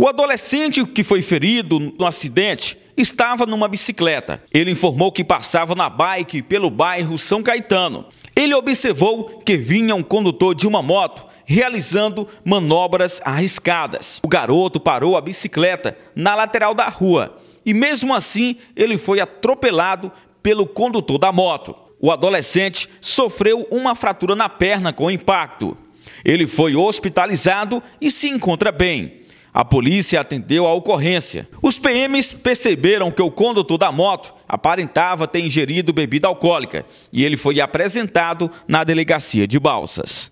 O adolescente que foi ferido no acidente estava numa bicicleta. Ele informou que passava na bike pelo bairro São Caetano. Ele observou que vinha um condutor de uma moto realizando manobras arriscadas. O garoto parou a bicicleta na lateral da rua e, mesmo assim, ele foi atropelado pelo condutor da moto. O adolescente sofreu uma fratura na perna com impacto. Ele foi hospitalizado e se encontra bem. A polícia atendeu a ocorrência. Os PMs perceberam que o condutor da moto aparentava ter ingerido bebida alcoólica e ele foi apresentado na delegacia de Balsas.